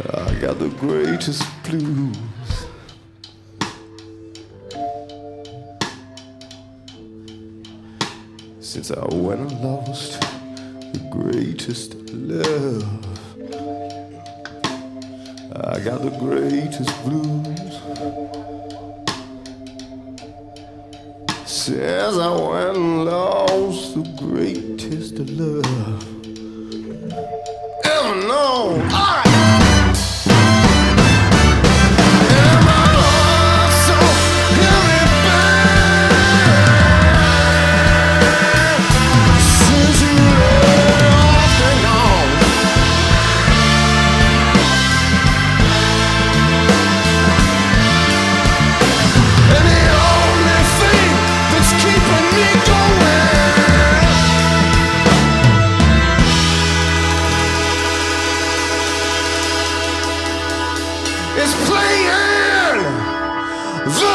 I got the greatest blues. Since I went and lost the greatest love. I got the greatest blues. Since I went and lost the greatest love. The